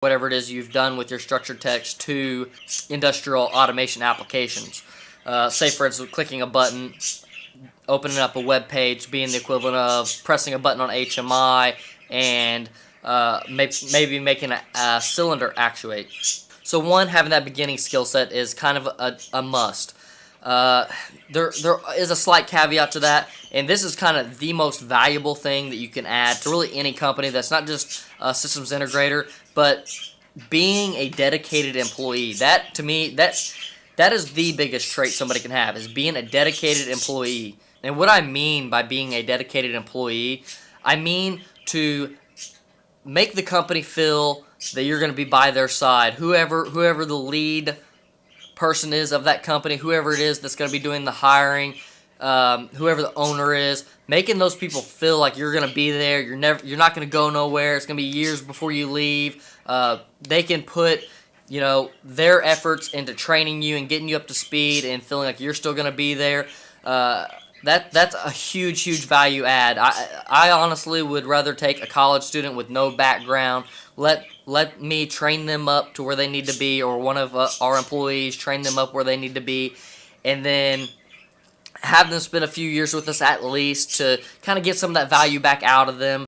whatever it is you've done with your structured text to industrial automation applications. Uh, say, for instance, clicking a button, opening up a web page, being the equivalent of pressing a button on HMI and uh, maybe making a, a, cylinder actuate. So one, having that beginning skill set is kind of a, a must. Uh, there, there is a slight caveat to that, and this is kind of the most valuable thing that you can add to really any company that's not just a systems integrator, but being a dedicated employee. That to me, that that is the biggest trait somebody can have is being a dedicated employee. And what I mean by being a dedicated employee, I mean to make the company feel that you're going to be by their side. Whoever whoever the lead person is of that company, whoever it is that's going to be doing the hiring, um, whoever the owner is, making those people feel like you're going to be there. You're never, you're not going to go nowhere. It's going to be years before you leave. Uh, they can put, you know, their efforts into training you and getting you up to speed and feeling like you're still going to be there. Uh, that that's a huge, huge value add. I I honestly would rather take a college student with no background, let let me train them up to where they need to be, or one of uh, our employees train them up where they need to be, and then have them spend a few years with us at least to kind of get some of that value back out of them.